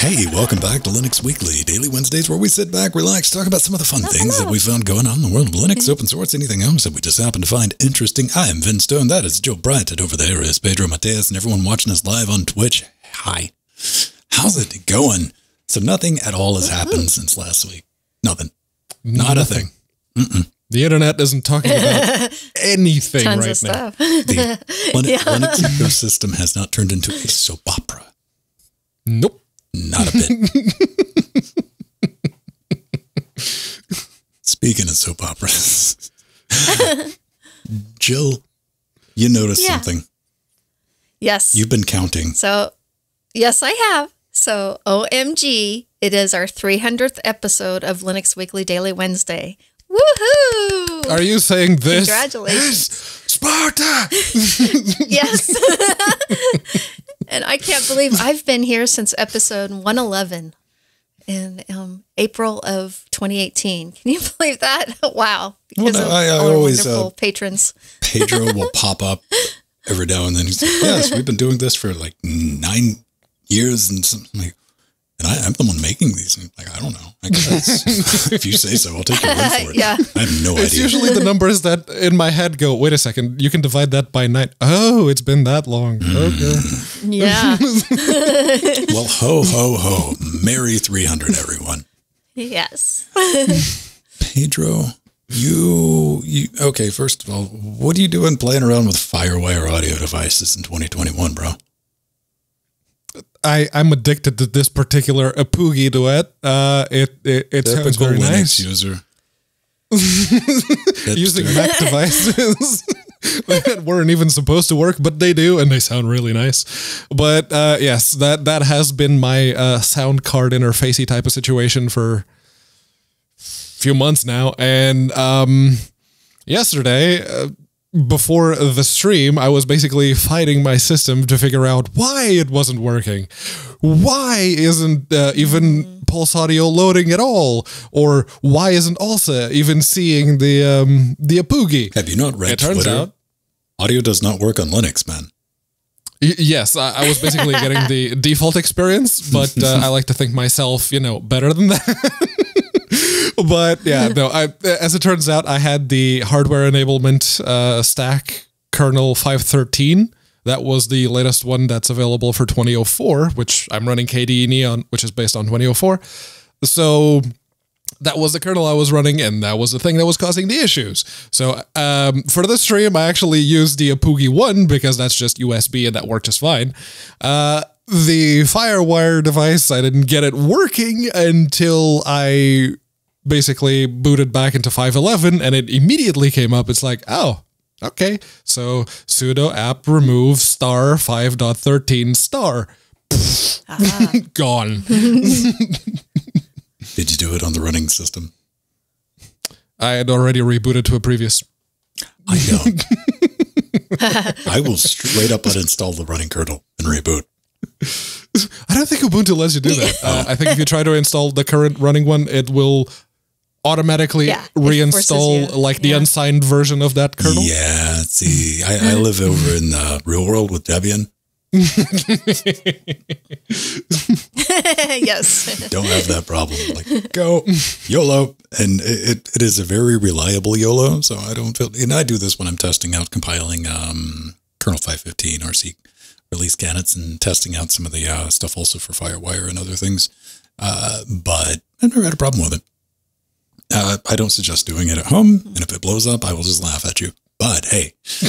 Hey, welcome back to Linux Weekly, daily Wednesdays where we sit back, relax, talk about some of the fun things that we found going on in the world of Linux, mm-hmm. open source, anything else that we just happen to find interesting. I am Venn Stone. That is Joe Bryant. And over there is Pedro Mateus and everyone watching us live on Twitch. Hi. How's it going? So nothing at all has happened since last week. Nothing. Not a thing. The internet isn't talking about anything Tons right of now. stuff. The Linux, Linux ecosystem has not turned into a soap opera. Nope. Not a bit. Speaking of soap operas, Jill, you noticed Yeah. something. Yes. You've been counting. so, yes, I have. So, OMG, it is our 300th episode of Linux Weekly Daily Wednesday. Woohoo! Are you saying this? Congratulations. Sparta! yes. and I can't believe I've been here since episode 111 in um, April of 2018. Can you believe that? wow. Because no, of I- I always, uh, wonderful patrons. Pedro will pop up every now and then. He's like, "Yes, we've been doing this for like nine years," and something like, and I, I'm the one making these. And I'm like, I don't know. I guess if you say so, I'll take your word for it. Yeah. I have no It's idea. usually the numbers that in my head go, wait a second, you can divide that by nine. Oh, it's been that long. Mm. Okay. Yeah. well, ho ho ho! Merry 300, everyone. yes. Pedro, you you okay? First of all, what are you doing playing around with FireWire audio devices in 2021, bro? I, I'm addicted to this particular Apogee duet. Uh, it it, it sounds Typical very Linux nice. user. Using Mac devices that weren't even supposed to work, but they do, and they sound really nice. But uh, yes, that that has been my uh, sound card interfacey type of situation for a few months now. And um, yesterday, uh, before the stream, I was basically fighting my system to figure out why it wasn't working. Why isn't uh, even Pulse Audio loading at all? Or why isn't ALSA even seeing the um, the Apogee? Have you not read It turns Twitter? out- audio does not work on Linux, man. Y- Yes, I, I was basically getting the default experience, but uh, I like to think myself, you know, better than that. but yeah, no. I, as it turns out, I had the hardware enablement uh, stack kernel 513. That was the latest one that's available for 2004, which I'm running KDE Neon, which is based on 2004. So that was the kernel I was running, and that was the thing that was causing the issues. So um, for this stream, I actually used the Apogee one because that's just USB and that worked just fine. Uh, the FireWire device, I didn't get it working until I basically booted back into 511, and it immediately came up. It's like, oh. Okay, so sudo apt remove star 5.13 star. Gone. Did you do it on the running system? I had already rebooted to a previous. I don't. I will straight up uninstall the running kernel and reboot. I don't think Ubuntu lets you do that. Uh, I think if you try to install the current running one, it will automatically Yeah, reinstall you. like the Yeah. unsigned version of that kernel. Yeah, see, I, I live over in the real world with Debian. yes. Don't have that problem. Like, go YOLO. And it, it is a very reliable YOLO. So I don't feel, and I do this when I'm testing out compiling um, kernel 515 RC release candidates and testing out some of the uh, stuff also for Firewire and other things. Uh, but I've never had a problem with it. Uh, I don't suggest doing it at home. And if it blows up, I will just laugh at you. But hey,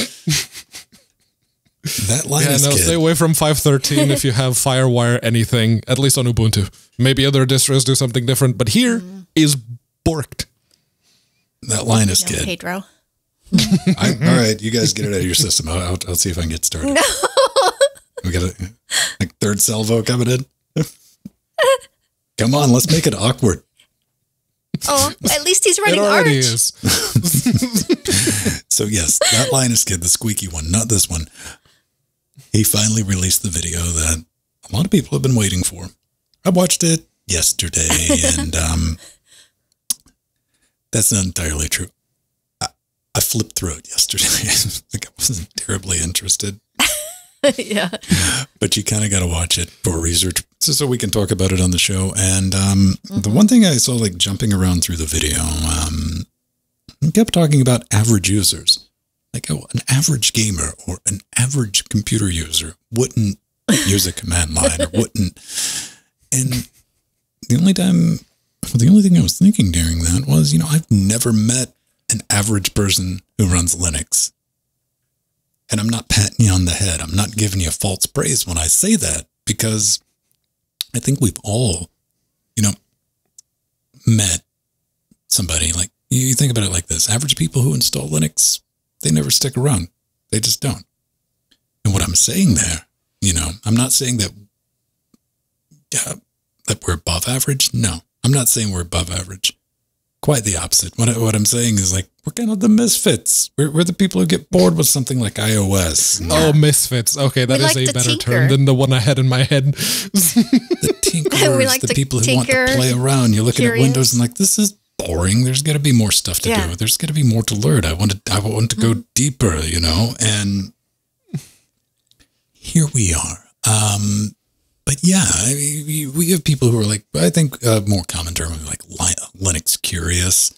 that Yeah, Linus no, kid. stay away from 513 if you have FireWire anything, at least on Ubuntu. Maybe other distros do something different, but here is borked. that Linus No, kid. Pedro. I, all right, you guys get it out of your system. I'll, I'll, I'll see if I can get started. No. We got a like third salvo coming in. Come on, let's make it awkward. Oh, at least he's It running already Arch. is. So yes, that Linus kid, the squeaky one, not this one. He finally released the video that a lot of people have been waiting for. I watched it yesterday, and um, that's not entirely true. I, I flipped through it yesterday. like I wasn't terribly interested. yeah. but you kind of got to watch it for research so, so we can talk about it on the show. And um, the one thing I saw like jumping around through the video, um, kept talking about average users. Like, oh, an average gamer or an average computer user wouldn't use a command line or wouldn't. And the only time, the only thing I was thinking during that was, you know, I've never met an average person who runs Linux. And I'm not patting you on the head. I'm not giving you false praise when I say that because I think we've all, you know, met somebody like you think about it like this average people who install Linux, they never stick around. They just don't. And what I'm saying there, you know, I'm not saying that yeah, that we're above average. No, I'm not saying we're above average. Quite the opposite. What, I, what I'm saying is like we're kind of the misfits. We're, we're the people who get bored with something like iOS. Oh, misfits. Okay, that We is like a better tinker. term than the one I had in my head. the tinkerers, We like the to people who want to play around. You're looking curious. at Windows and like, this is boring. There's got to be more stuff to Yeah. do. There's got to be more to learn. I want to, I want to Mm-hmm. go deeper, you know. And here we are. Um, but yeah, I mean, we, have people who are like, I think a more common term like Linux curious.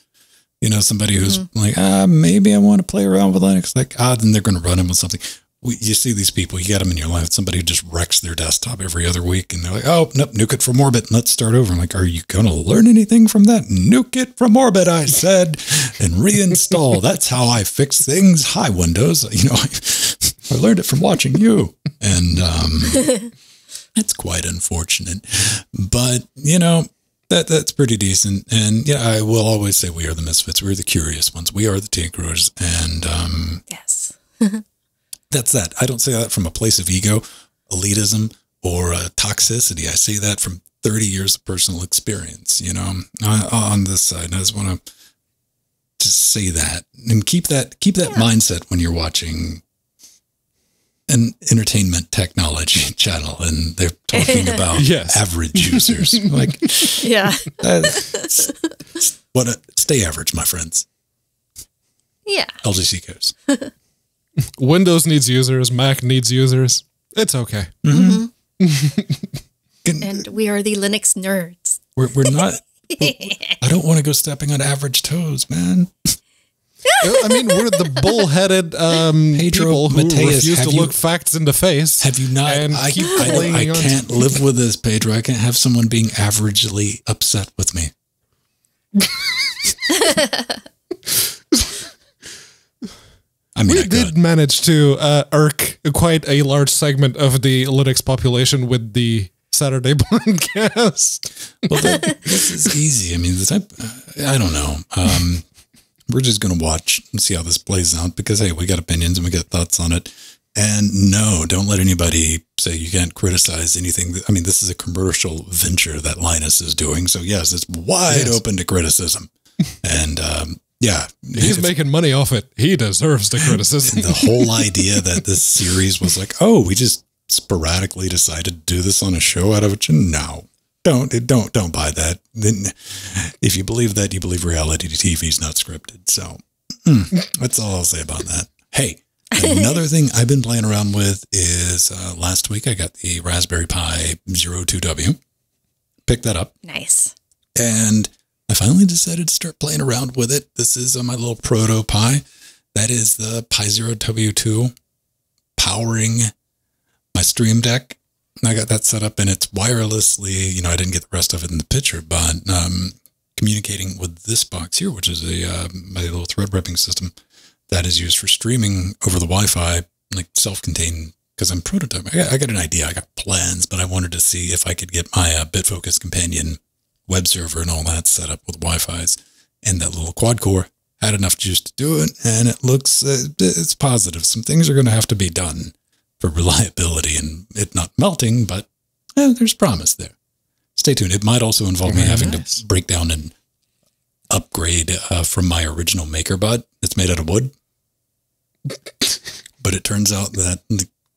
You know, somebody who's Mm-hmm. like, ah, maybe I want to play around with Linux. Like, ah, then they're going to run them with something. We, you see these people, you get them in your life. Somebody who just wrecks their desktop every other week, and they're like, "Oh, nope, nuke it from orbit. and Let's start over." I'm like, "Are you going to learn anything from that? Nuke it from orbit," I said, and reinstall. That's how I fix things. Hi, Windows. You know, I, I learned it from watching you, and um, it's quite unfortunate, but you know. That, that's pretty decent, and yeah, I will always say we are the misfits. We're the curious ones. We are the tinkerers, and um, Yes. that's that. I don't say that from a place of ego, elitism, or uh, toxicity. I say that from 30 years of personal experience, you know, on, on this side. I just want to just say that and keep that, keep that mindset when you're watching an entertainment technology channel and they're talking about Yes. average users. like, Yeah. that's, what a, stay average, my friends. Yeah. LGC cares. Windows needs users, Mac needs users. It's okay. Can- And we are the Linux nerds. We're, we're not. I don't want to go stepping on average toes, man. I mean, we're the bullheaded um, Pedro people who Mateus, refuse to you- look facts in the face. Have you not? And I, keep I, I can't live with this, Pedro. I can't have someone being averagely upset with me. I mean, We I did manage to uh, irk quite a large segment of the Linux population with the Saturday podcast. Well, that, this is easy. I mean, the type. Uh, I don't know. Um, we're just gonna watch and see how this plays out because hey, we got opinions and we got thoughts on it. And no, don't let anybody say you can't criticize anything. I mean, this is a commercial venture that Linus is doing. So yes, it's wide Yes. open to criticism. And um, yeah, He's if- making money off it. He deserves the criticism. the whole idea that this series was like, oh, we just sporadically decided to do this on a show out of it. No, don't, don't, don't buy that. Then, if you believe that, you believe reality TV is not scripted. So hmm, that's all I'll say about that. Hey, another thing I've been playing around with is uh, last week I got the Raspberry Pi Zero Two W. Picked that up. Nice. And I finally decided to start playing around with it. This is uh, my little proto Pi. That is the Pi Zero W2 powering my Stream Deck. I got that set up and it's wirelessly, you know, I didn't get the rest of it in the picture, but um, communicating with this box here, which is a uh, my little thread ripping system that is used for streaming over the Wi-Fi, like self-contained. Because I'm prototyping. I got, I got an idea. I got plans, but I wanted to see if I could get my uh, Bitfocus companion web server and all that set up with Wi-Fi's, and that little quad core had enough juice to do it, and it looks uh, it's positive. Some things are going to have to be done for reliability and it not melting, but eh, there's promise there. Stay tuned. It might also involve me having nice. to break down and upgrade uh, from my original MakerBot. It's made out of wood, but it turns out that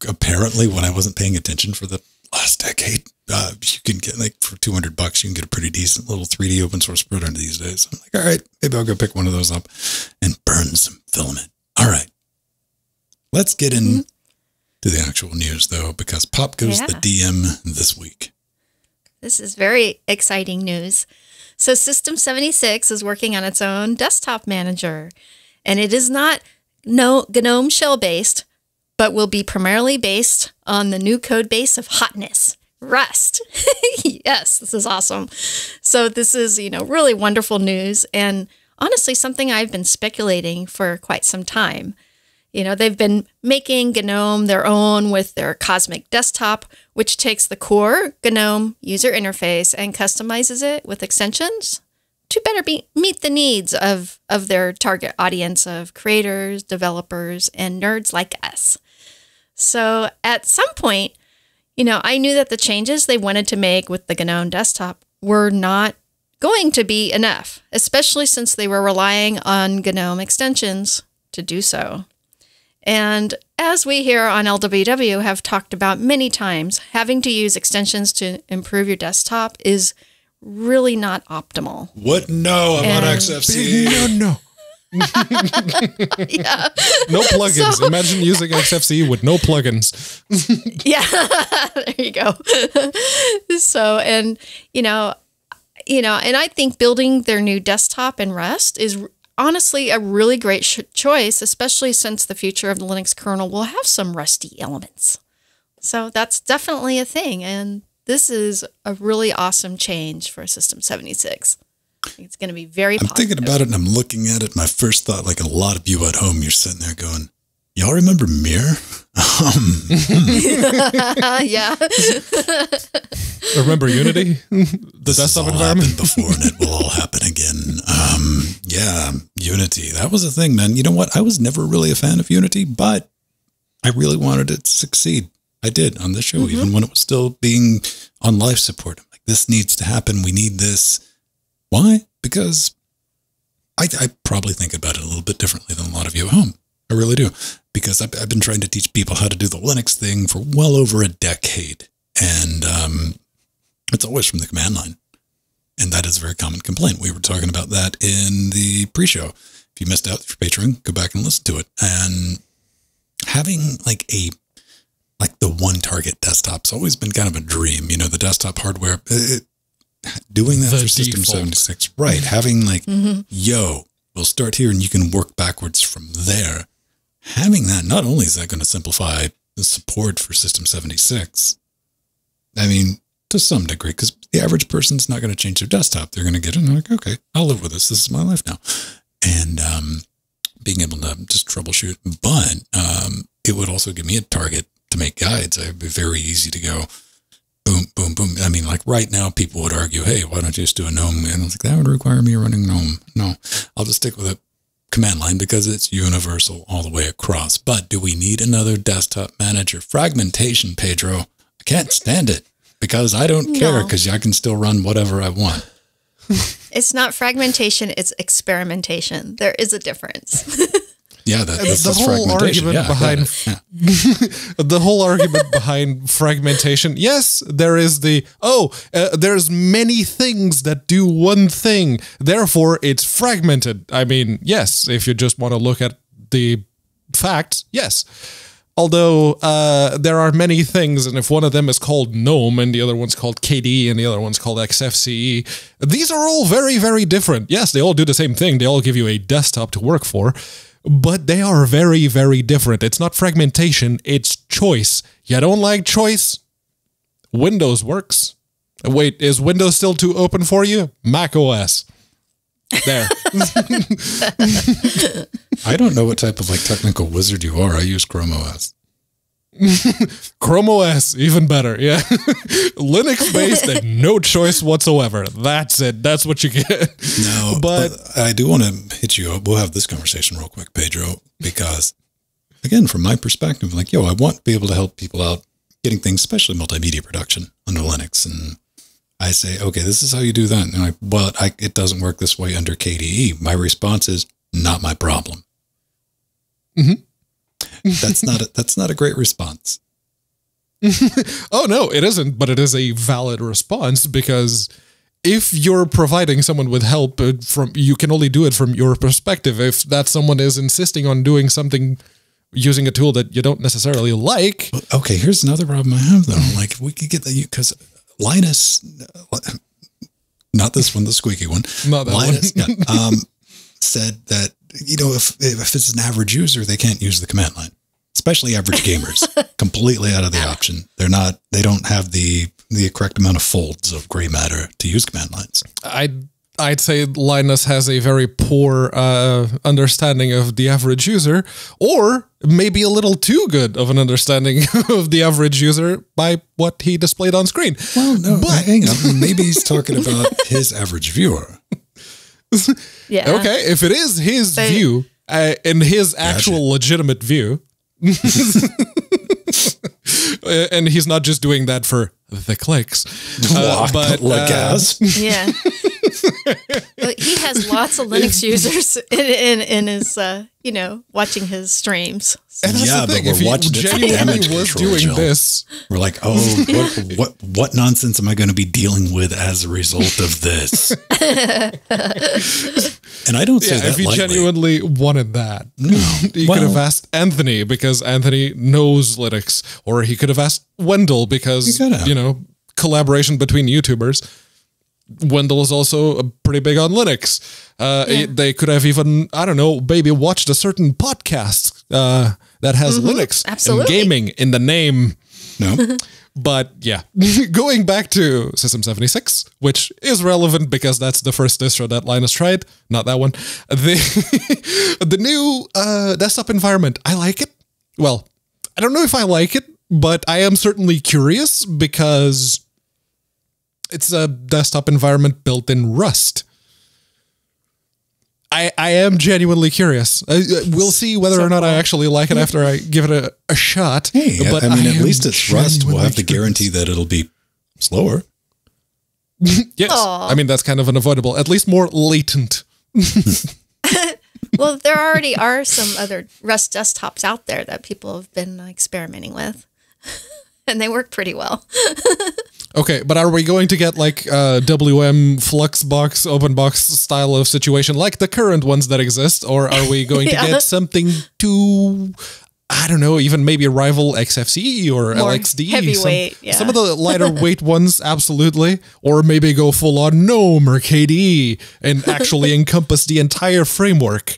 apparently when I wasn't paying attention for the last decade, uh, you can get like for 200 bucks, you can get a pretty decent little 3D open source printer these days. I'm like, all right, maybe I'll go pick one of those up and burn some filament. All right. Let's get in to the actual news though, because pop goes the DM this week. This is very exciting news. So, System 76 is working on its own desktop manager, and it is not no GNOME shell based, but will be primarily based on the new code base of hotness. Rust. yes, this is awesome. So this is, you know, really wonderful news and honestly something I've been speculating for quite some time. You know, they've been making GNOME their own with their Cosmic Desktop, which takes the core GNOME user interface and customizes it with extensions to better be, meet the needs of, of their target audience of creators, developers, and nerds like us. So at some point, you know, I knew that the changes they wanted to make with the GNOME desktop were not going to be enough, especially since they were relying on GNOME extensions to do so. And as we here on LWW have talked about many times, having to use extensions to improve your desktop is really not optimal. What? No, I'm on And- XFCE. no, no. yeah. No plugins. So- Imagine using XFCE with no plugins. Yeah, there you go. so, and you know, you know, and I think building their new desktop in Rust is honestly a really great sh- choice, especially since the future of the Linux kernel will have some rusty elements. So that's definitely a thing, and this is a really awesome change for System 76. It's going to be very I'm positive. thinking about it and I'm looking at it. My first thought, like a lot of you at home, you're sitting there going, Y'all remember Mir? Um, yeah, Remember Unity? the this has desktop all environment? happened before and it will all happen again. Um, yeah, Unity. That was a thing, man. You know what? I was never really a fan of Unity, but I really wanted it to succeed. I did on this show, Mm-hmm. even when it was still being on life support. I'm like, this needs to happen. We need this. Why? Because I, I probably think about it a little bit differently than a lot of you at home. I really do. Because I've, I've been trying to teach people how to do the Linux thing for well over a decade. And um, it's always from the command line. And that is a very common complaint. We were talking about that in the pre show. If you missed out for Patreon, go back and listen to it. And having like a like the one target desktop's always been kind of a dream. You know, the desktop hardware, it, doing that The for System default. 76, right? Having like, yo, we'll start here and you can work backwards from there. Having that, not only is that going to simplify the support for System 76, I mean, to some degree, because the average person's not going to change their desktop. They're going to get it and like, okay, I'll live with this. This is my life now. And um, being able to just troubleshoot. But um, it would also give me a target to make guides. It would be very easy to go boom, boom, boom. I mean, like right now, people would argue, hey, why don't you just do a GNOME? And I was like, that would require me running GNOME. No, I'll just stick with a command line because it's universal all the way across. But do we need another desktop manager? Fragmentation, Pedro. I can't stand it because I don't care because I can still run whatever I want. it's not fragmentation; it's experimentation. There is a difference. Yeah, that, that's, the that's whole argument Yeah, behind. Yeah. the whole argument behind fragmentation. Yes, there is the oh, uh, there's many things that do one thing. Therefore, it's fragmented. I mean, yes, if you just want to look at the facts, yes. Although uh, there are many things, and if one of them is called GNOME and the other one's called KDE and the other one's called XFCE, these are all very, very different. Yes, they all do the same thing. They all give you a desktop to work for, but they are very, very different. It's not fragmentation, it's choice. You don't like choice? Windows works. Wait, is Windows still too open for you? Mac OS. There. I don't know what type of like technical wizard you are. I use Chrome OS. Chrome OS, even better. Yeah. Linux based and no choice whatsoever. That's it. That's what you get. No, But- but, I do want to hit you up. We'll have this conversation real quick, Pedro, because again, from my perspective, like, yo, I want to be able to help people out getting things, especially multimedia production under Linux. And I say, okay, this is how you do that. And they're like, well, I, it doesn't work this way under KDE. My response is not my problem. Mhm. That's not a, that's not a great response. Oh no, it isn't, but it is a valid response because if you're providing someone with help uh, from you can only do it from your perspective. If that someone is insisting on doing something using a tool that you don't necessarily like, Okay, here's another problem I have though. Like, if we could get that, you because Linus, not this one, the squeaky one. Not that Linus yeah, um, said that you know if if it's an average user, they can't use the command line, especially average gamers. completely out of the option. They're not. They don't have the the correct amount of folds of gray matter to use command lines. I'd I'd say Linus has a very poor uh, understanding of the average user, or maybe a little too good of an understanding of the average user by what he displayed on screen. Well, no, but, hang on. Maybe he's talking about his average viewer. Yeah. Okay, if it is his But- view uh, and his actual legitimate view, and he's not just doing that for the clicks, uh, but like uh, as? Yeah. He has lots of Linux users in, in, in his, uh, you know, watching his streams. And that's Yeah, the but thing. we're If he watching it genuinely was control, doing Jill. this, We're like, oh, what, what what nonsense am I going to be dealing with as a result of this? and I don't say yeah, that if he lightly. genuinely wanted that, he Well- could have asked Anthony because Anthony knows Linux, or he could have asked Wendell because He could have. you know collaboration between YouTubers. Wendell is also pretty big on Linux. Uh, Yeah. They could have even, I don't know, maybe watched a certain podcast uh, that has Linux and gaming in the name. no, But yeah, going back to System 76, which is relevant because that's the first distro that Linus tried, not that one. The the new uh, desktop environment, I like it. Well, I don't know if I like it, but I am certainly curious because it's a desktop environment built in Rust. I, I am genuinely curious. I, I- we'll see whether or not I actually like it after I give it a, a shot. hey, I- I mean, at least it's Rust. We'll have to guarantee that it'll be slower. Yes. Aw. I mean, that's kind of unavoidable, at least more latent. Well, there already are some other Rust desktops out there that people have been experimenting with, and they work pretty well. Okay, but are we going to get like uh, WM Fluxbox, OpenBox style of situation like the current ones that exist? Or are we going Yeah. to get something to, I don't know, even maybe a rival XFCE or More LXDE? heavyweight, some, yeah. some of the lighter weight ones, absolutely. Or maybe go full on GNOME or KDE and actually encompass the entire framework.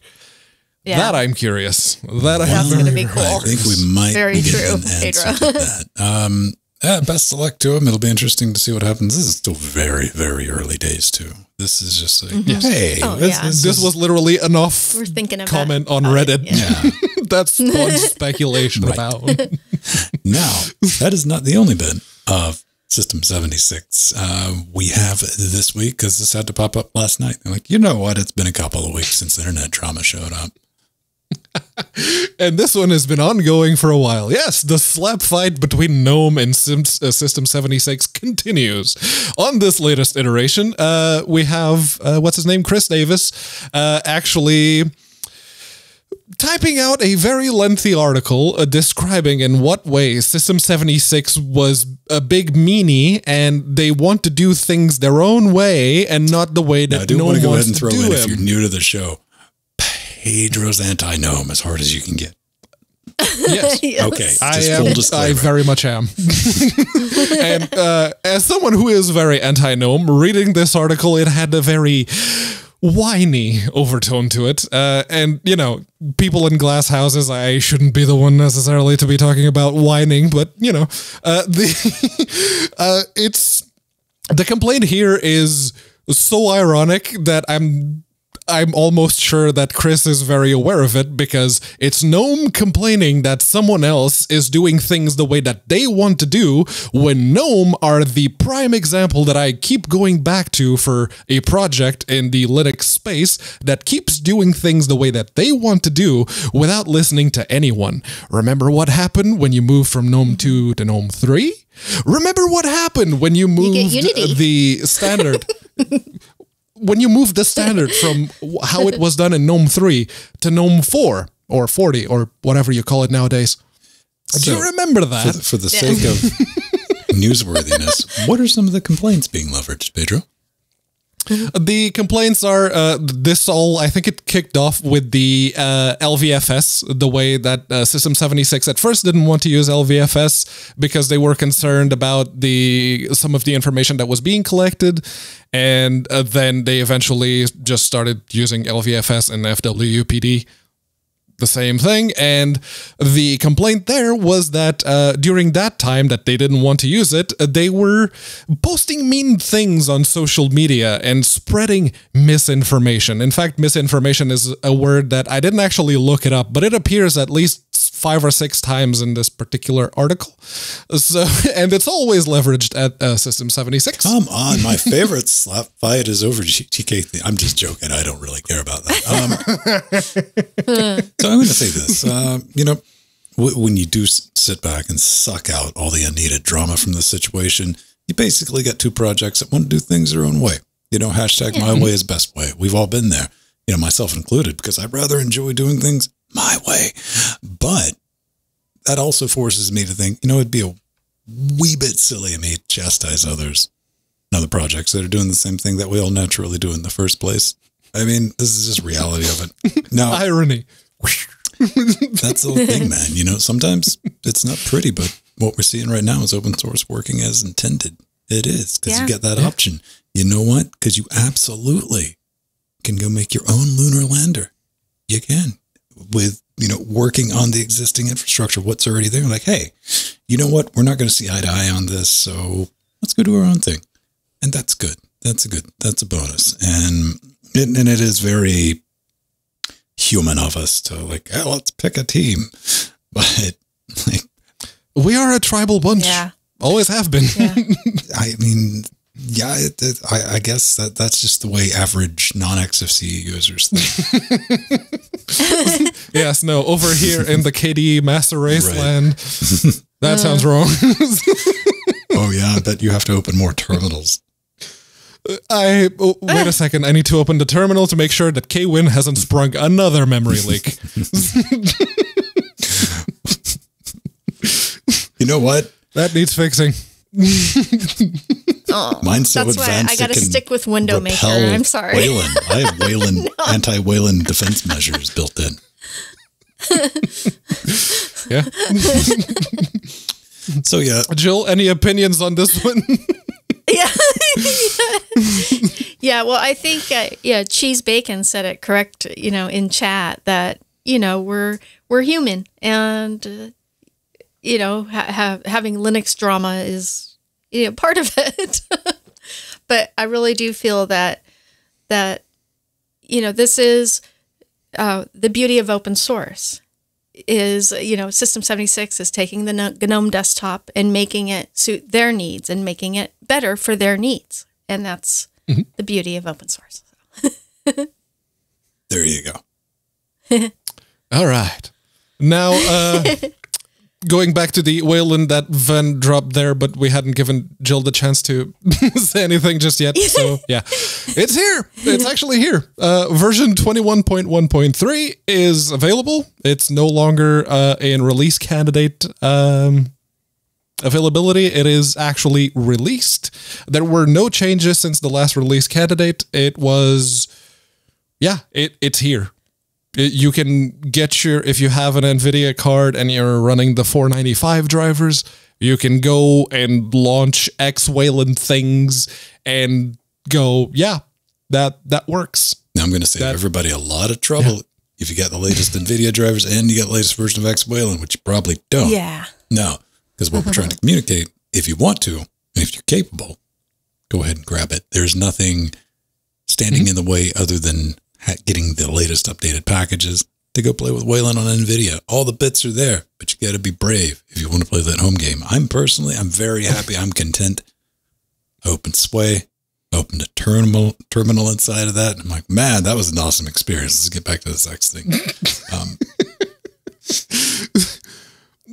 Yeah. That I'm curious. That I'm That's gonna be cool. I think we might Very be true, getting an answer Pedro. to that. Um, yeah, best of luck to them. It'll be interesting to see what happens. This is still very, very early days too. This is just like, hey, Oh, this, yeah. this This was literally enough We're thinking about comment on about it, Reddit. yeah. yeah. that spawned speculation about. Now, that is not the only bit of System 76 uh, we have this week because this had to pop up last night. They're like, you know what? It's been a couple of weeks since Internet Drama showed up. And this one has been ongoing for a while. Yes, the slap fight between GNOME and uh, System 76 continues. On this latest iteration, uh, we have, uh, what's his name? Chris Davis, uh, actually typing out a very lengthy article uh, describing in what ways System 76 was a big meanie and they want to do things their own way and not the way that I do no want to go ahead wants and to throw in, him. if you're new to the show, Pedro's anti gnome as hard as you can get. Yes. Yes. Okay. I am. I very much am. and uh, as someone who is very anti-gnome, reading this article, it had a very whiny overtone to it. Uh, and you know, people in glass houses, I shouldn't be the one necessarily to be talking about whining, but you know, uh, the uh, it's the complaint here is so ironic that I'm I'm almost sure that Chris is very aware of it because it's Gnome complaining that someone else is doing things the way that they want to do when Gnome are the prime example that I keep going back to for a project in the Linux space that keeps doing things the way that they want to do without listening to anyone. Remember what happened when you moved from Gnome 2 to Gnome 3? Remember what happened when you moved Unity. the standard when you move the standard from how it was done in GNOME 3 to GNOME 4 or 40 or whatever you call it nowadays. Do you remember For that? the, for the sake of newsworthiness, what are some of the complaints being leveraged, Pedro? The complaints are uh, this all. I think it kicked off with the uh, LVFS, the way that uh, System 76 at first didn't want to use LVFS because they were concerned about the some of the information that was being collected, and uh, then they eventually just started using LVFS and fwupd the same thing. And the complaint there was that uh, during that time that they didn't want to use it, uh, they were posting mean things on social media and spreading misinformation. In fact, misinformation is a word that I didn't actually look it up, but it appears at least five or six times in this particular article. So, and it's always leveraged at uh, System 76. Come on, my favorite slap fight is over GK. I'm just joking. I don't really care about that. Um, so I'm going to say this. Uh, you know, w- when you do s- sit back and suck out all the unneeded drama from the situation, you basically get two projects that want to do things their own way. You know, hashtag my way is best way. We've all been there, you know, myself included, because I rather enjoy doing things my way. But that also forces me to think, you know, it'd be a wee bit silly of me to chastise others and other projects that are doing the same thing that we all naturally do in the first place. I mean, this is just reality of it. Now, Irony. that's the thing, man. You know, sometimes it's not pretty, but what we're seeing right now is open source working as intended. It is because Yeah. you get that option. You know what? Because you absolutely can go make your own lunar lander. You can with you know working on the existing infrastructure. What's already there? Like, hey, you know what? We're not going to see eye to eye on this, so let's go do our own thing, and that's good. That's a good. That's a bonus, and it, and it is very human of us to like, let's pick a team, but like, We are a tribal bunch. Yeah. Always have been. Yeah. I mean, yeah, it, it, I, I guess that that's just the way average non-XFCE users think. yes, no, over here in the KDE Master Race Right. land. That sounds wrong. oh yeah, I bet you have to open more terminals. I oh, wait a second. I need to open the terminal to make sure that KWin hasn't sprung another memory leak. You know what? That needs fixing. Oh, Mine's so that's why advanced I got to can stick with Window Maker. repel I'm sorry. Wayland. I have Wayland anti-Wayland defense measures built in. Yeah, So yeah, Jill, any opinions on this one? yeah. yeah. Well, I think uh, yeah, Cheese Bacon said it correct. You know, in chat that you know we're we're human, and uh, you know ha- ha- having Linux drama is you know part of it. but I really do feel that that you know this is uh, the beauty of open source is you know system 76 is taking the gnome desktop and making it suit their needs and making it better for their needs and that's the beauty of open source there you go. All right. Now, uh, going back to the Wayland that Venn dropped there, but we hadn't given Jill the chance to say anything just yet. So, yeah, it's here. It's actually here. Uh, version 21.1.3 is available. It's no longer uh, in release candidate um, availability. It is actually released. There were no changes since the last release candidate. It was, yeah, it, it's here you can get your if you have an nvidia card and you're running the 495 drivers you can go and launch x wayland things and go yeah that that works Now I'm going to save That- everybody a lot of trouble if you got the latest NVIDIA drivers and you got the latest version of X Wayland, which you probably don't. yeah No, because what we're trying to communicate, if you want to, if you're capable, go ahead and grab it. There's nothing standing mm-hmm. in the way other than ha- getting the latest updated packages to go play with Wayland on NVIDIA. All the bits are there, but you got to be brave if you want to play that home game. I'm personally, I'm very happy. I'm content. Open Sway, opened a terminal terminal inside of that. And I'm like, man, that was an awesome experience. Let's get back to this X thing. Um,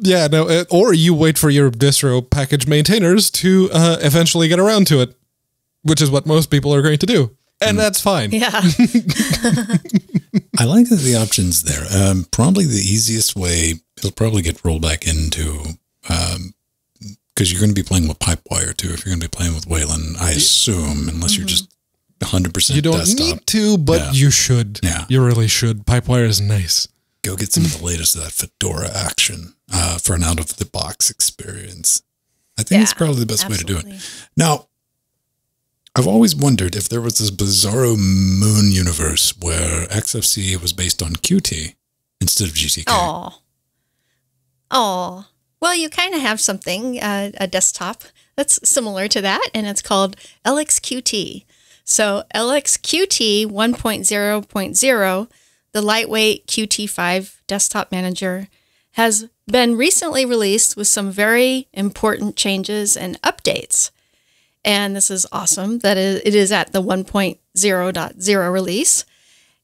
yeah no uh, or you wait for your distro package maintainers to uh, eventually get around to it which is what most people are going to do and that's fine yeah I like the options there. Um, probably the easiest way it'll probably get rolled back into because you're going to be playing with Pipewire too. If you're going to be playing with Wayland, I assume, unless you're just 100% You don't desktop. need to, but Yeah. you should. Yeah. You really should. Pipewire is nice. Go get some of the latest of that Fedora action uh, for an out of the box experience. I think it's probably the best way to do it. Now, I've always wondered if there was this bizarro moon universe where XFCE was based on Qt instead of GTK. Oh. Oh. Well, you kind of have something, uh, a desktop that's similar to that, and it's called LXQT. So LXQT 1.0.0, the lightweight Qt5 desktop manager, has been recently released with some very important changes and updates. And this is awesome that it is at the 1.0.0 release.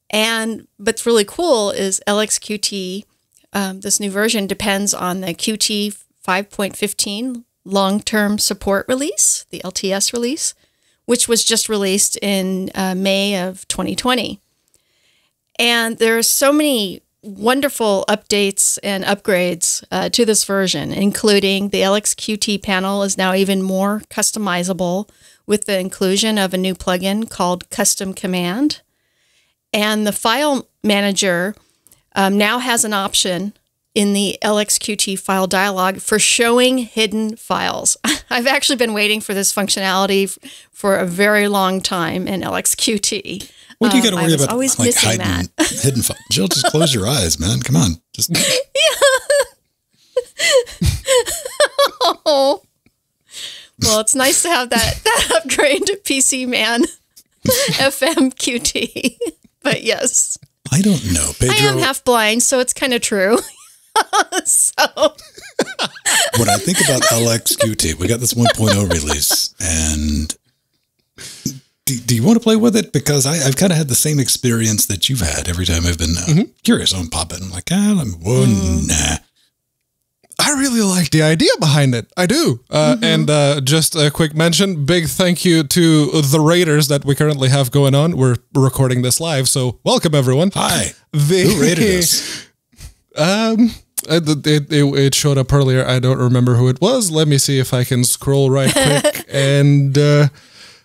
And what's really cool is LXQT, um, this new version depends on the Qt 5.15 long term support release, the LTS release, which was just released in uh, May of 2020. And there are so many wonderful updates and upgrades uh, to this version, including the LXQT panel is now even more customizable with the inclusion of a new plugin called Custom Command. And the file manager um, now has an option in the LXQT file dialog for showing hidden files. I've actually been waiting for this functionality for a very long time in LXQT. What do you Um, got to worry about? always like missing hiding hidden. Fi- Jill, just close your eyes, man. Come on, just yeah. Oh. Well, it's nice to have that that upgrade to PC Man FM QT. but yes, I don't know, Pedro. I am half blind, so it's kind of true. so when I think about LXQT, we got this 1.0 release, and do, do you want to play with it? Because I, I've kind of had the same experience that you've had every time I've been uh, curious. I'm popping. I'm like, ah, I'm, whoa, nah. I really like the idea behind it. I do. Uh, And uh, just a quick mention big thank you to the Raiders that we currently have going on. We're recording this live, so welcome everyone. Hi. The, Who rated us? Um, it, it, it, it showed up earlier. I don't remember who it was. Let me see if I can scroll right quick and uh,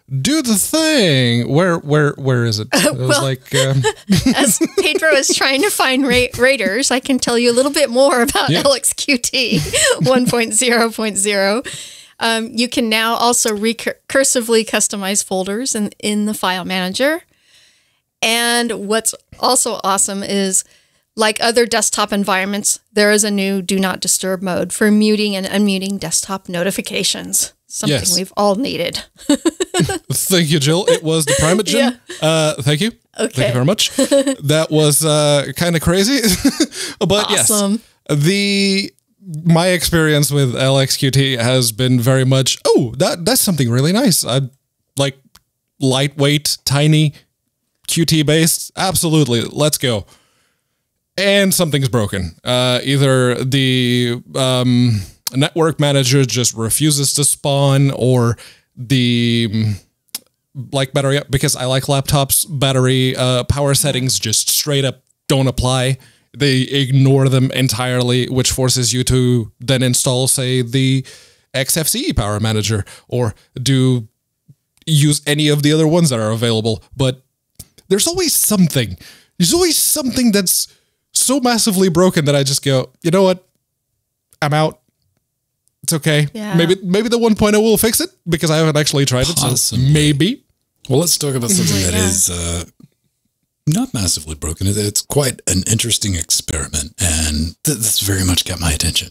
do the thing. Where where where is it? It was like um, as Pedro is trying to find ra- Raiders, I can tell you a little bit more about Yeah. LXQT 1.0.0. Um, you can now also recursively customize folders in, in the file manager. And what's also awesome is like other desktop environments, there is a new do not disturb mode for muting and unmuting desktop notifications. Something Yes. we've all needed. Thank you, Jill. It was the Primeagen. Uh, thank you. Okay. Thank you very much. that was uh, kind of crazy, but Awesome. yes, the my experience with LXQT has been very much. Oh, that that's something really nice. I like lightweight, tiny, Qt based. Absolutely, let's go. And something's broken. Uh, either the um, network manager just refuses to spawn, or the mm, like battery because I like laptops. Battery uh, power settings just straight up don't apply. They ignore them entirely, which forces you to then install, say, the XFCE power manager or do use any of the other ones that are available. But there's always something. There's always something that's so massively broken that I just go, you know what? I'm out. It's okay. Yeah. Maybe maybe the 1.0 will fix it because I haven't actually tried it. So maybe. Well, let's talk about something that Yeah. is uh, not massively broken. It's quite an interesting experiment, and th- this very much got my attention.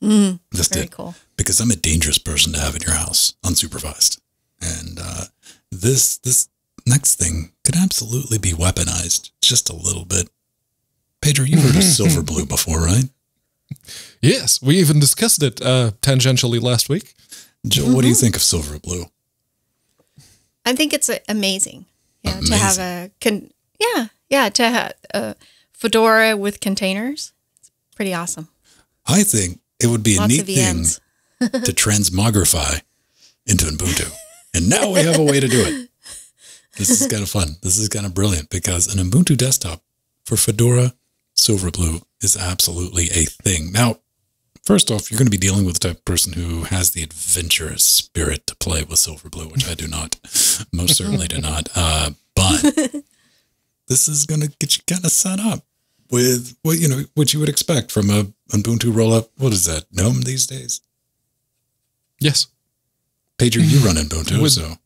this Very did cool. because I'm a dangerous person to have in your house, unsupervised, and uh, this this next thing could absolutely be weaponized just a little bit. Pedro, you've heard of Silverblue before, right? Yes, we even discussed it uh, tangentially last week. Jill, what do you think of Silverblue? I think it's uh, amazing. Yeah, to have a con- yeah, yeah, to have a Fedora with containers. It's pretty awesome. I think it would be a neat thing to transmogrify into Ubuntu. And now we have a way to do it. This is kind of fun. This is kind of brilliant because an Ubuntu desktop for Fedora Silverblue is absolutely a thing. Now, first off, you're going to be dealing with the type of person who has the adventurous spirit to play with Silverblue, which I do not. Most certainly do not. Uh, but this is going to get you kind of set up with what you know what you would expect from a Ubuntu rollup. What is that? GNOME these days? Yes. Pager, you run Ubuntu, With- so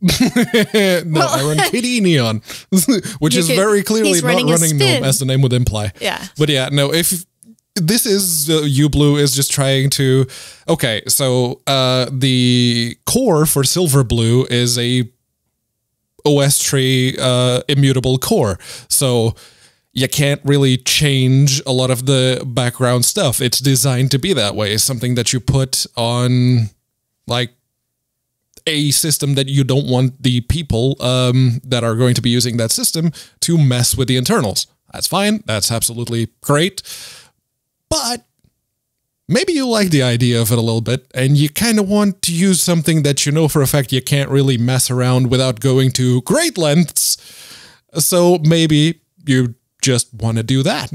no, I run KDE Neon, which is could- very clearly he's not running GNOME as the name would imply. Yeah. But yeah, no, if this is uh, uBlue is just trying to okay, so uh the core for Silverblue is a OSTree uh immutable core. So you can't really change a lot of the background stuff. It's designed to be that way. It's something that you put on like a system that you don't want the people um, that are going to be using that system to mess with the internals. That's fine. That's absolutely great. But maybe you like the idea of it a little bit and you kind of want to use something that you know for a fact you can't really mess around without going to great lengths. So maybe you just want to do that.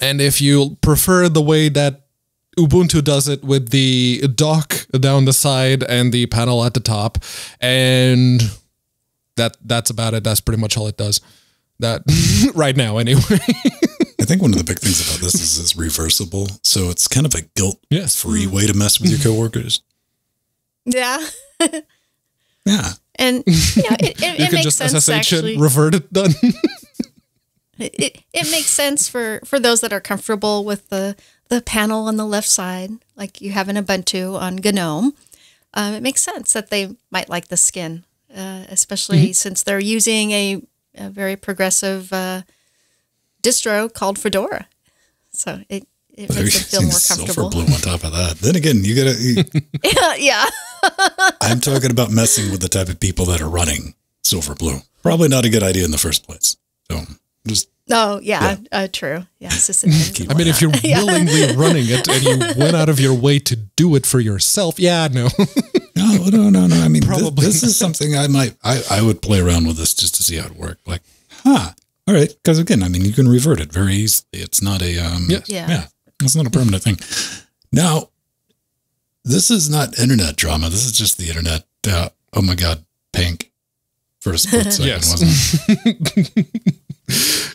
And if you prefer the way that Ubuntu does it with the dock down the side and the panel at the top, and that that's about it. That's pretty much all it does. That right now, anyway. I think one of the big things about this is it's reversible. So it's kind of a guilt-free Yes. way to mess with your mm-hmm. coworkers. Yeah. Yeah. And you know, it, it, you it can makes just sense SSH actually. it, revert it, done. it, it makes sense for for those that are comfortable with the the panel on the left side, like you have in Ubuntu on GNOME. Um, it makes sense that they might like the skin, uh, especially Mm-hmm. since they're using a, a very progressive uh, distro called Fedora. So it it makes them feel more silver comfortable. blue on top of that. Then again, you gotta. You, yeah, yeah. I'm talking about messing with the type of people that are running Silverblue. Probably not a good idea in the first place. So just Oh, yeah, Uh, true. Yeah. I mean, if you're willingly running it and you went out of your way to do it for yourself, yeah, no. no, no, no, no. I mean, this, Probably this is something I might. I I would play around with this just to see how it worked. Like, huh? All right, because again, I mean, you can revert it very easily. It's not a um. Yeah. Yeah. Yeah. It's not a permanent thing. Now, this is not internet drama. This is just the internet. Uh, oh my God, pink. For a split second, Yes. wasn't it?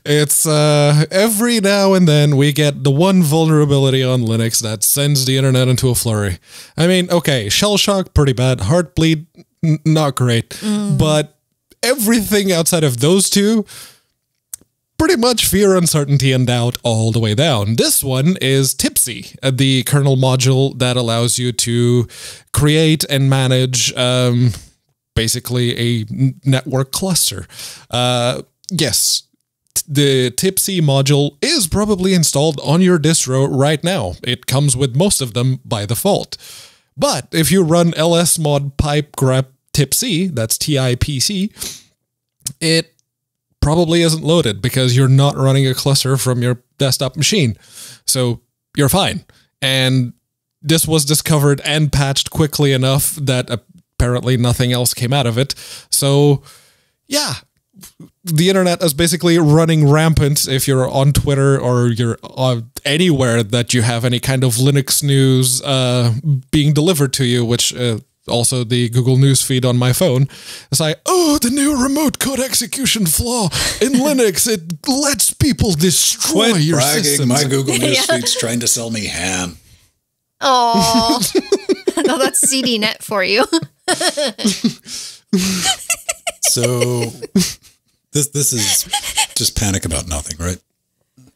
It's uh every now and then we get the one vulnerability on Linux that sends the internet into a flurry. I mean, okay, Shellshock pretty bad, heartbleed n- not great, but everything outside of those two pretty much fear, uncertainty, and doubt all the way down. This one is Tipsy, uh, the kernel module that allows you to create and manage um, basically a network cluster. Uh, yes, the Tipsy module is probably installed on your distro right now. It comes with most of them by default. But if you run lsmod pipe grep tipsy, that's T-I-P-C, it probably isn't loaded because you're not running a cluster from your desktop machine. So you're fine. And this was discovered and patched quickly enough that apparently nothing else came out of it. So, yeah, the internet is basically running rampant if you're on Twitter or you're uh, anywhere that you have any kind of Linux news uh, being delivered to you, which uh, also the Google News feed on my phone. It's like, oh, the new remote code execution flaw in Linux. It lets people destroy Quit your bragging. systems. My Google News Yeah. Newsfeed's trying to sell me ham. Oh, no, that's ZDNet for you. So this this is just panic about nothing, right?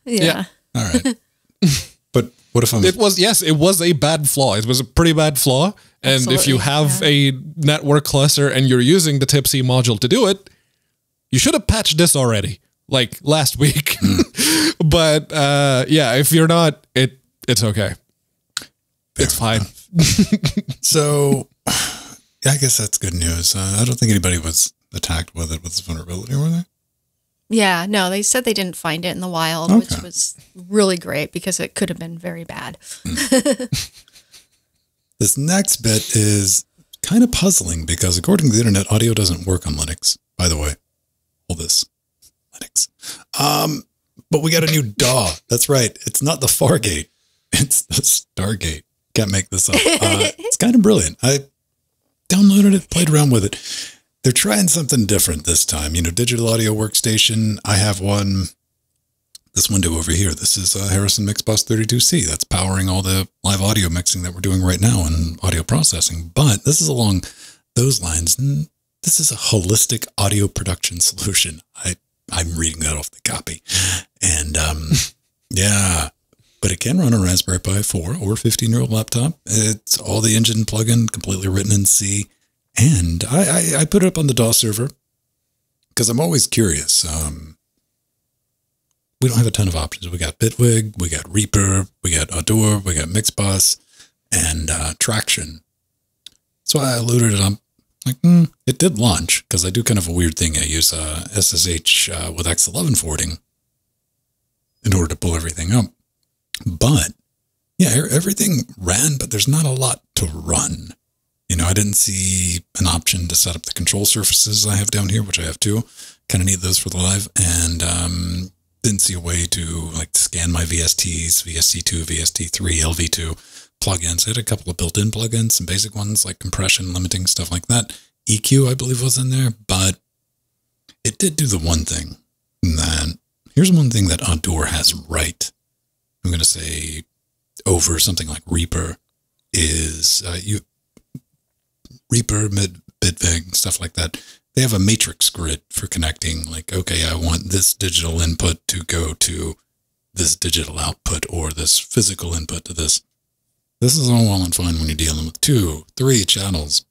Yeah. All right. But what if I'm It was yes, it was a bad flaw. It was a pretty bad flaw. And if you Absolutely, have a network cluster and you're using the Tipsy module to do it, you should have patched this already, like last week. but uh, yeah, if you're not, it it's okay. it's fine. so? Yeah, I guess that's good news. Uh, I don't think anybody was attacked with it with this vulnerability, were they? Yeah, no, they said they didn't find it in the wild, which was really great because it could have been very bad. This next bit is kind of puzzling because according to the internet, audio doesn't work on Linux. By the way, all this Linux. Um, but we got a new DAW. That's right. It's not the Fargate. It's the Stargate. Can't make this up. Uh, it's kind of brilliant. I downloaded it, played around with it. They're trying something different this time. You know, digital audio workstation. I have one. This window over here. This is a Harrison Mixbus 32C. That's powering all the live audio mixing that we're doing right now and audio processing. But this is along those lines. And this is a holistic audio production solution. I I'm reading that off the copy, and um, yeah, but it can run a Raspberry Pi 4 or 15 year old laptop. It's all the engine plugin, completely written in C. And I, I, I put it up on the DAW server because I'm always curious. Um, we don't have a ton of options. We got Bitwig, we got Reaper, we got Ardour, we got Mixbus, and uh, Tracktion. So I loaded it up. Like, mm, it did launch because I do kind of a weird thing. I use uh, SSH uh, with X11 forwarding in order to pull everything up. But yeah, everything ran, but there's not a lot to run. You know, I didn't see an option to set up the control surfaces I have down here, which I have too. Kind of need those for the live, and um, didn't see a way to like scan my VSTs, VST2, VST3, LV2 plugins. I had a couple of built-in plugins, some basic ones like compression, limiting, stuff like that. EQ, I believe, was in there, but it did do the one thing that here's one thing that Ardour has right I'm going to say over something like Reaper is uh, you Reaper, Mid, Bitwig, stuff like that. They have a matrix grid for connecting. Like, okay, I want this digital input to go to this digital output or this physical input to this. This is all well and fine when you're dealing with two, three channels.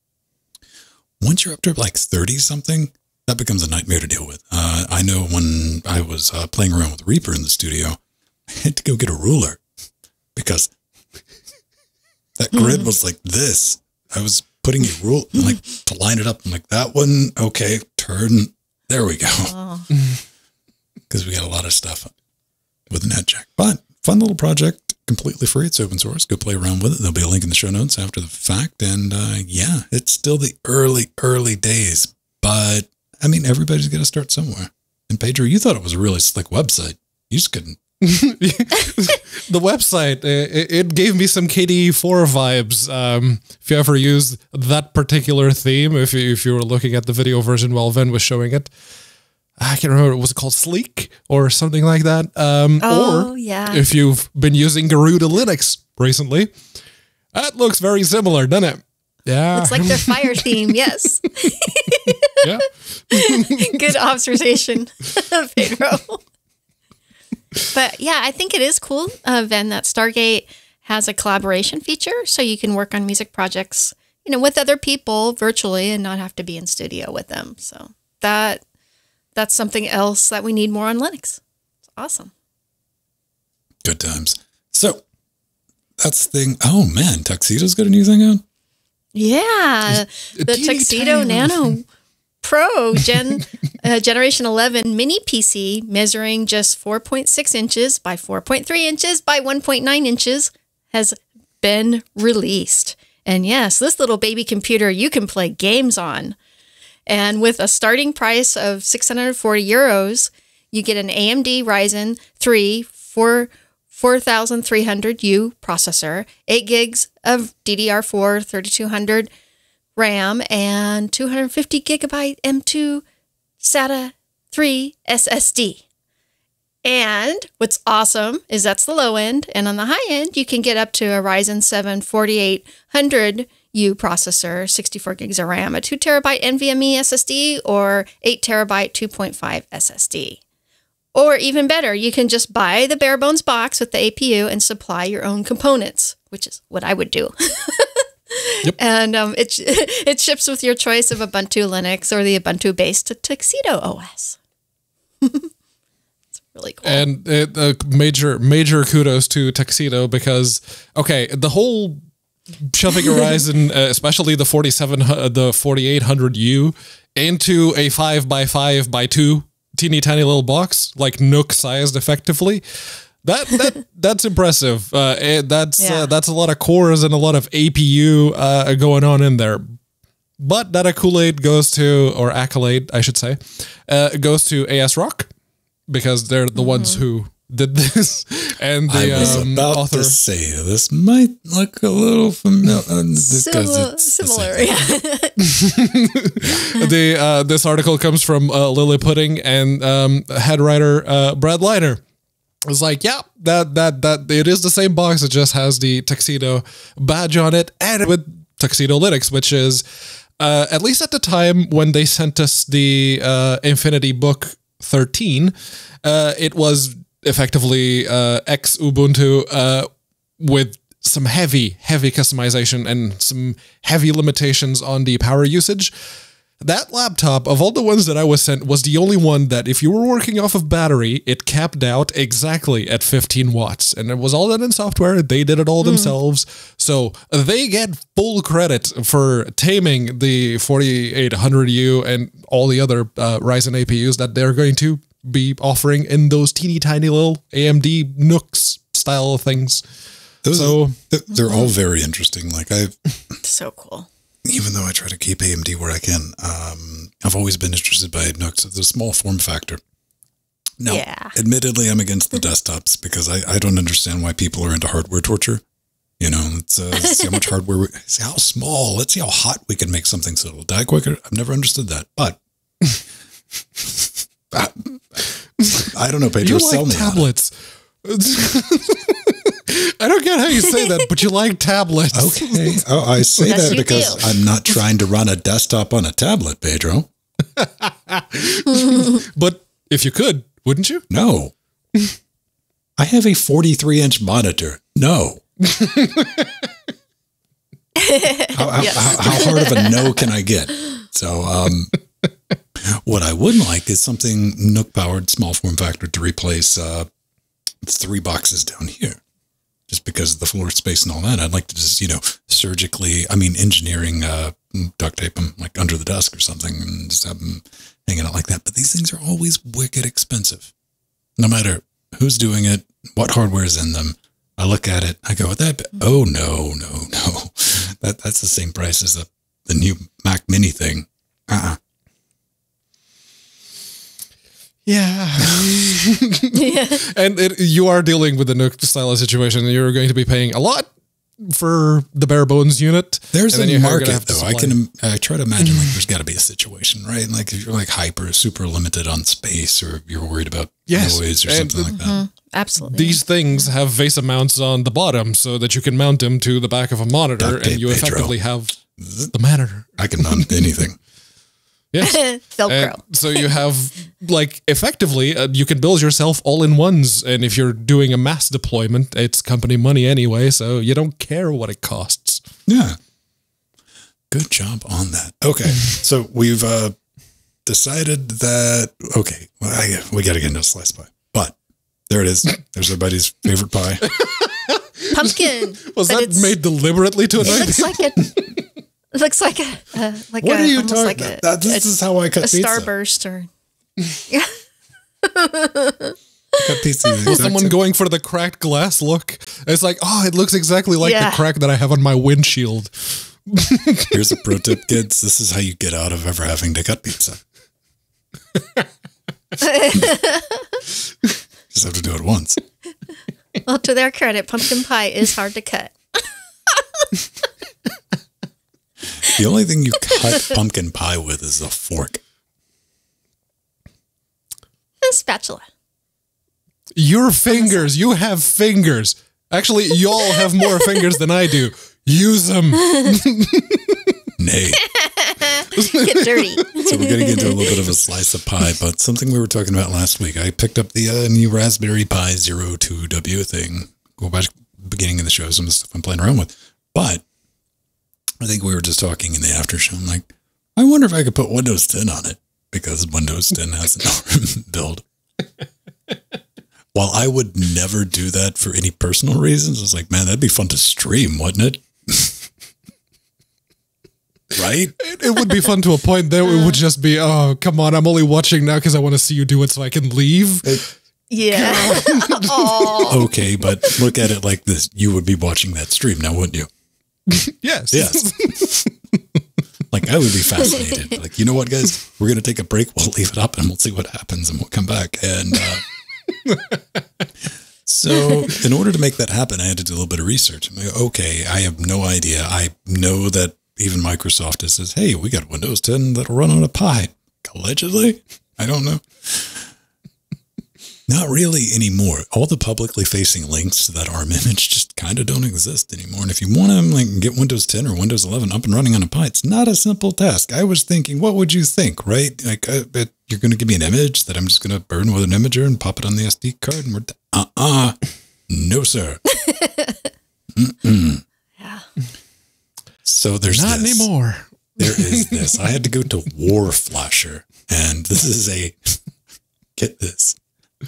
Once you're up to like 30 something, that becomes a nightmare to deal with. Uh, I know when I was uh, playing around with Reaper in the studio, I had to go get a ruler because that grid was like this. I was putting a rule like to line it up. I'm like that one. Okay, turn. There we go. Because oh. we got a lot of stuff with NetJack, but fun little project, completely free. It's open source. Go play around with it. There'll be a link in the show notes after the fact. And uh, yeah, it's still the early, early days, but I mean, everybody's got to start somewhere. And Pedro, you thought it was a really slick website. You just couldn't the website it, it, gave me some KDE4 vibes. Um, if you ever used that particular theme, if you, if you were looking at the video version while Venn was showing it, I can't remember. Was it called Sleek or something like that? Um, oh, or yeah. If you've been using Garuda Linux recently, that looks very similar, doesn't it? Yeah. It's like their fire theme. Yes. yeah. Good observation, Pedro but yeah, I think it is cool, uh, Venn, that Stargate has a collaboration feature, so you can work on music projects, you know, with other people virtually and not have to be in studio with them. So that that's something else that we need more on Linux. It's awesome. Good times. So that's the thing. Oh man, Tuxedo's got a new thing out. Yeah, the Tuxedo Nano. Pro Gen uh, Generation 11 mini PC measuring just 4.6 inches by 4.3 inches by 1.9 inches has been released. And yes, this little baby computer you can play games on. And with a starting price of 640 euros, you get an AMD Ryzen 3 4 4300U processor, 8 gigs of DDR4 3200 RAM and 250 gigabyte M2 SATA 3 SSD. And what's awesome is that's the low end. And on the high end, you can get up to a Ryzen 7 4800U processor, 64 gigs of RAM, a 2 terabyte NVMe SSD, or 8 terabyte 2.5 SSD. Or even better, you can just buy the bare bones box with the APU and supply your own components, which is what I would do. Yep. And um, it it ships with your choice of Ubuntu Linux or the Ubuntu based Tuxedo OS. it's really cool. And it, uh, major major kudos to Tuxedo because okay, the whole shoving Horizon, uh, especially the forty seven uh, the forty eight hundred U, into a five by five by two teeny tiny little box like NUC sized effectively that that that's impressive. Uh, eh, that's uh, yeah. uh, that's a lot of cores and a lot of APU uh, going on in there. But that accolade goes to, or accolade, I should say, uh, goes to ASRock because they're the mm-hmm. ones who did this, and I the was um, about author. to say this might look a little familiar because Similar, it's similar. same yeah. the uh, this article comes from uh, Liliputing and um, head writer uh, Brad Linder. Was like, yeah, that that that it is the same box. It just has the tuxedo badge on it, and with tuxedo lytics, which is uh, at least at the time when they sent us the uh, Infinity Book thirteen, uh, it was effectively uh, ex Ubuntu uh, with some heavy, heavy customization and some heavy limitations on the power usage. That laptop, of all the ones that I was sent, was the only one that if you were working off of battery, it capped out exactly at 15 watts. And it was all done in software. They did it all themselves. So they get full credit for taming the 4800U and all the other uh, Ryzen APUs that they're going to be offering in those teeny tiny little AMD NUCs style things. Those So- th- they're all very interesting. Like I, So cool. Even though I try to keep AMD where I can, um, I've always been interested by NUCs. It's a small form factor. Now, Yeah. admittedly, I'm against the desktops because I, I don't understand why people are into hardware torture. You know, let's uh, see how much hardware, we, see how small, let's see how hot we can make something so it'll die quicker. I've never understood that, but I, I don't know, Pedro. You sell like me tablets. I don't get how you say that, but you like tablets. Okay. Oh, I say Yes, that because do. I'm not trying to run a desktop on a tablet, Pedro. But if you could, wouldn't you? No. I have a 43 inch monitor. No. how, how, how, how hard of a no can I get? So, um, what I would like is something NUC powered small form factor to replace uh, three boxes down here. Just because of the floor space and all that, I'd like to just, you know, surgically, I mean, engineering, uh, duct tape them like under the desk or something and just have them hanging out like that. But these things are always wicked expensive no matter who's doing it, what hardware is in them. I look at it, I go, with that, oh no, no, no. That, that's the same price as the, the new Mac Mini thing. Uh-uh. Yeah. Yeah. and it, you are dealing with the NUC style situation. and You're going to be paying a lot for the bare bones unit. There's a you're market though. I can, I try to imagine like mm-hmm. there's got to be a situation, right? Like if you're like hyper, super limited on space or you're worried about Yes, noise or and something like that. Mm-hmm. Absolutely. These things have VESA mounts on the bottom so that you can mount them to the back of a monitor Duct and you Pedro. effectively have the monitor. I can mount anything. Yes. Velcro. And so you have like effectively uh, you can build yourself all in ones and if you're doing a mass deployment it's company money anyway so you don't care what it costs Yeah. Good job on that. Okay. so we've uh, decided that, okay, well, I, we got to get into a slice pie. But there it is. There's everybody's favorite pie. Pumpkin. was But that made deliberately to It annoy looks like a. It looks like a uh, like What a are you almost talking like about? a, this a, is how I cut a pizza. starburst or yeah. Cut pizza the someone same- going for the cracked glass look? It's like, oh, it looks exactly like Yeah. the crack that I have on my windshield. Here's a pro tip, kids. This is how you get out of ever having to cut pizza. Just have to do it once. well to their credit, pumpkin pie is hard to cut. The only thing you cut pumpkin pie with is a fork. A spatula. Your fingers, you have fingers. Actually, y'all have more fingers than I do. Use them. Nay. Get dirty. So we're going to get into a little bit of a slice of pie, but something we were talking about last week. I picked up the uh, new Raspberry Pi Zero Two W thing. Go back to the beginning of the show, some of the stuff I'm playing around with. But I think we were just talking in the after show. I'm like, I wonder if I could put Windows 10 on it because Windows 10 has an ARM build. While I would never do that for any personal reasons, I was like, man, that'd be fun to stream, wouldn't it? right? It, it would be fun to a point. Then it would just be, oh, come on, I'm only watching now because I want to see you do it so I can leave. Yeah. Okay, but look at it like this. You would be watching that stream now, wouldn't you? Yes. Yes. like I would be fascinated. Like, you know what, guys? We're gonna take a break. We'll leave it up and we'll see what happens and we'll come back. And uh, So, in order to make that happen, I had to do a little bit of research. Like, okay, I have no idea. I know that even Microsoft says, hey, we got Windows 10 that'll run on a Pi. Allegedly, I don't know. Not really anymore. All the publicly facing links to that ARM image just kind of don't exist anymore. And if you want to like get Windows 10 or Windows 11 up and running on a Pi, it's not a simple task. I was thinking, what would you think, right? Like, uh, you're going to give me an image that I'm just going to burn with an imager and pop it on the SD card, and we're uh uh, no sir. Mm-mm. Yeah. So there's Not this. anymore. There is this. I had to go to WoR Flasher, and this is a get this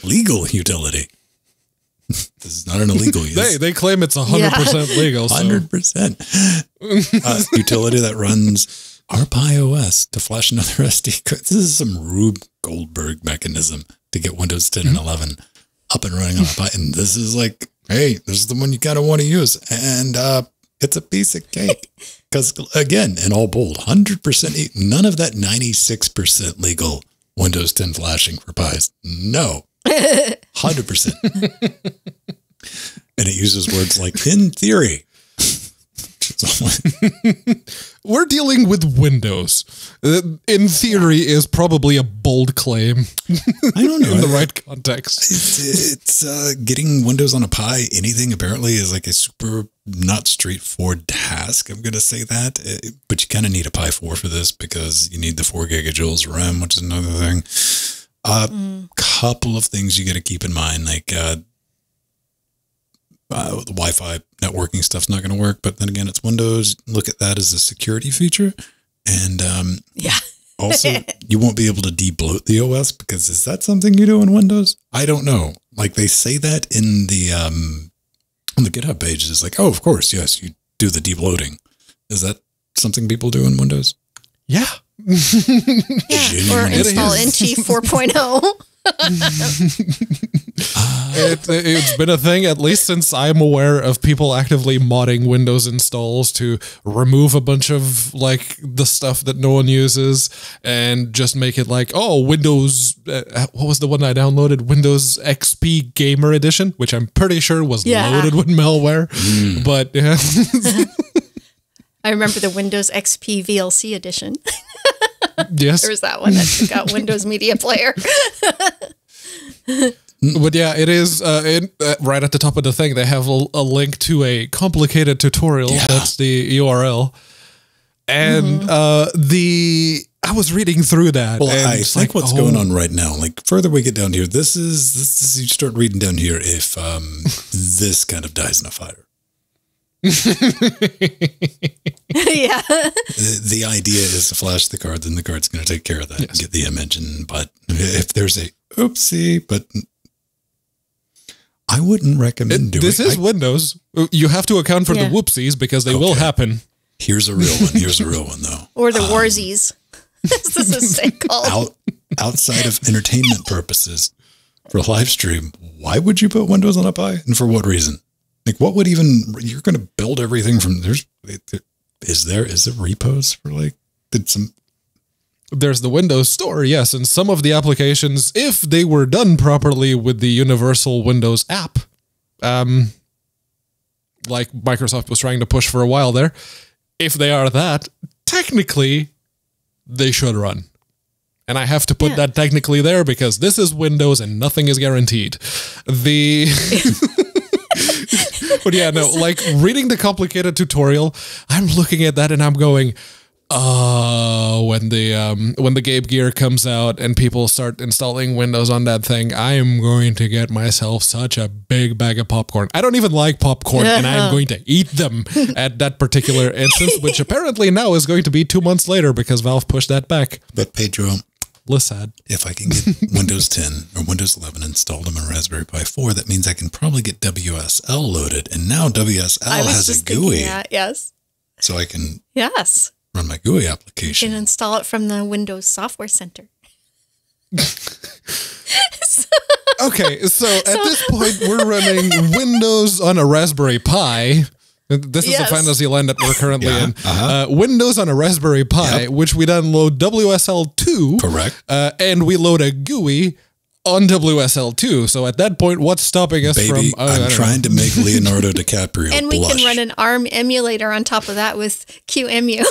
legal utility. This is not an illegal use. They they claim it's hundred percent legal. So. Hundred percent uh, utility that runs RPiOS to flash another SD card. This is some Rube Goldberg mechanism to get Windows 10 and 11 up and running on a Pi. And this is like, hey, this is the one you kind of want to use, and uh, it's a piece of cake. Because again, in all bold, hundred percent, none of that ninety-six percent legal Windows 10 flashing for Pies. No, hundred percent. And it uses words like in theory. We're dealing with Windows. Uh, In theory, is probably a bold claim I don't know. in the right context. It's, it's uh, getting Windows on a Pi. Anything apparently is like a super not straightforward task. I'm going to say that, Uh, but you kind of need a Pi 4 for this because you need the four gigajoules RAM, which is another thing. A couple of things you got to keep in mind, like uh, uh, the Wi-Fi networking stuff's not going to work. But then again, it's Windows. Look at that as a security feature, and um, Yeah. also, you won't be able to debloat the OS because is that something you do in Windows? I don't know. Like they say that in the um on the GitHub page. It's like, oh, of course, yes, you do the debloating. Is that something people do in Windows? Yeah. Yeah. Or install. NT 4.0. It, it's been a thing at least since I'm aware of people actively modding Windows installs to remove a bunch of like the stuff that no one uses and just make it like, oh, Windows. Uh, what was the one I downloaded? Windows XP Gamer Edition, which I'm pretty sure was Yeah. loaded with malware. But yeah. I remember the Windows XP VLC edition. yes. There was that one that took out Windows Media Player. But yeah, it is uh, it, uh, right at the top of the thing. They have a, a link to a complicated tutorial. That's the URL, and uh, the I was reading through that. Well, and I think like, what's oh, going on right now, like further we get down here, this is this is you start reading down here if um this kind of dies in a fire. yeah. the, the idea is to flash the card, then the card's going to take care of that and get the image. And but if there's a oopsie, but I wouldn't recommend doing. This is I- Windows. You have to account for Yeah. the whoopsies because they will happen. here's a real one. Here's a real one though. Or the um, Warsies. this is a thing called. Out outside of entertainment purposes for a live stream, why would you put Windows on a Pi, and for what reason? Like, what would even you're going to build everything from? There's is there is there repos for like did some There's the Windows Store, yes, and some of the applications, if they were done properly with the Universal Windows app, um, like Microsoft was trying to push for a while there, if they are that, technically, they should run. And I have to put Yeah. that technically there because this is Windows and nothing is guaranteed. The. but yeah, no, like reading the complicated tutorial, I'm looking at that and I'm going, oh, when the um when the Gabe Gear comes out and people start installing Windows on that thing, I am going to get myself such a big bag of popcorn. I don't even like popcorn, and I am going to eat them at that particular instance, which apparently now is going to be two months later because Valve pushed that back. but Pedro, Lissad. if I can get Windows 10 or Windows 11 installed on my Raspberry Pi 4, that means I can probably get WSL loaded. And now WSL has a GUI, that. Yes. so I can Yes. run my GUI You application. can install it from the Windows Software Center. Okay, so at this point, we're running Windows on a Raspberry Pi. This is Yes. the fantasy land that we're currently Yeah, in. uh-huh. Uh, Windows on a Raspberry Pi, Yep. which we download WSL2. Correct. Uh, and we load a GUI on WSL2. So at that point, what's stopping us Baby, from? uh, I I'm don't trying to make Leonardo DiCaprio and we blush. can run an ARM emulator on top of that with QEMU.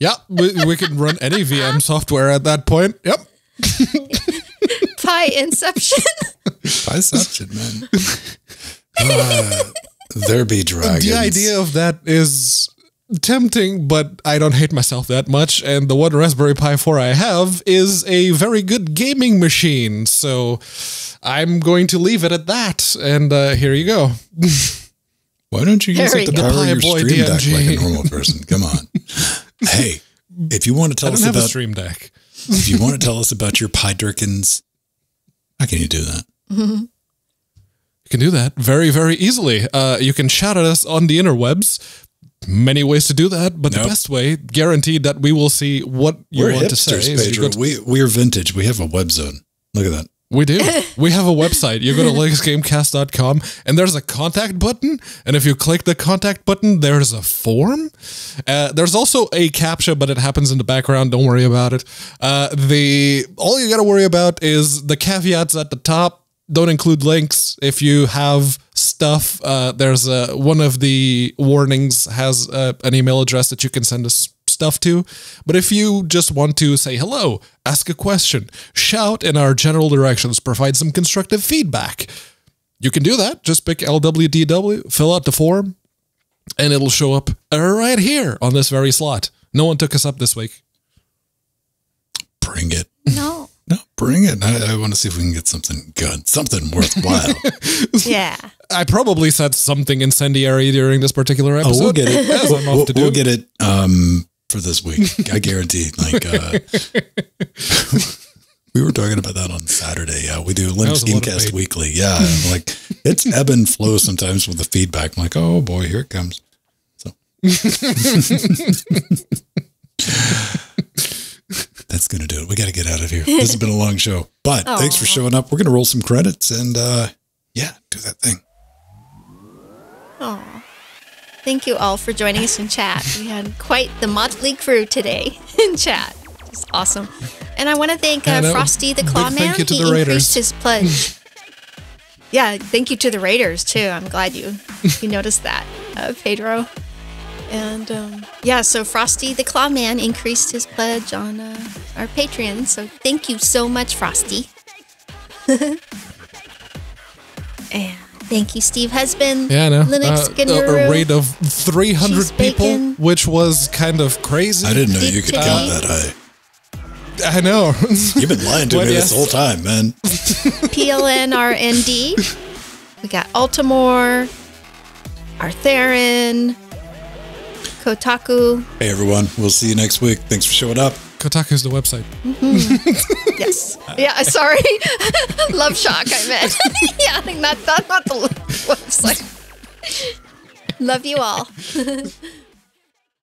Yeah, we, we can run any VM software at that point. Yep. Pi Inception. Pi Inception, man. Ah, there be dragons. The idea of that is tempting, but I don't hate myself that much. And the one Raspberry Pi 4 I have is a very good gaming machine. So I'm going to leave it at that. And uh, here you go. Why don't you use There it to power The your Pi Boy stream deck like a normal person? Come on. hey, if you want to I tell don't us have a about Stream Deck. if you want to tell us about your Pi Durkins, how can you do that? You can do that very, very easily. Uh, you can shout at us on the interwebs. Many ways to do that, but Nope. the best way, guaranteed that we will see what you We're want to say. hipsters, is you Pedro. to- We we're vintage. We have a web zone. Look at that. We do. we have a website. You go to linuxgamecast.com and there's a contact button. And if you click the contact button, there's a form. Uh, there's also a captcha, but it happens in the background. Don't worry about it. Uh, the all you got to worry about is the caveats at the top. Don't include links. If you have stuff, uh, there's a, one of the warnings has uh, an email address that you can send us stuff to. But if you just want to say hello, ask a question, shout in our general directions, provide some constructive feedback, you can do that. Just pick LWDW, fill out the form, and it'll show up right here on this very slot. No one took us up this week. Bring it. no. No, bring it. I, I want to see if we can get something good, something worthwhile. Yeah. I probably said something incendiary during this particular oh, episode. we'll get it. As We'll, we'll- to do. we'll get it um, for this week. I guarantee. Like uh, we were talking about that on Saturday. Yeah, we do Linux Gamecast weekly. Yeah, like it's ebb and flow sometimes with the feedback. I'm like, oh boy, here it comes. So that's gonna do it. We got to get out of here. This has been a long show, but thanks for showing up. We're gonna roll some credits and uh, yeah, do that thing. Aw. Thank you all for joining us in chat. We had quite the motley crew today in chat. It's awesome. And I want to thank uh. Frosty the Clawman. to he the increased his pledge. yeah, thank you to the Raiders too. I'm glad you you noticed that, uh, Pedro. And um, yeah, so Frosty the Clawman increased his pledge on uh, our Patreon. So thank you so much, Frosty. and thank you, Steve Husband. Yeah, I know. Linux Uh, a, a rate of 300 people, which was kind of crazy. I didn't know you could Did count that high. I know. You've been lying to What, me yes? this whole time, man. PLNRND. We got Altamore, Artherin, Kotaku. Hey everyone, we'll see you next week. Thanks for showing up. Kotaku is the website. Mm-hmm. Yes. Yeah, uh, sorry. Love Shock, I meant. yeah, not, not, not the website. Love you all.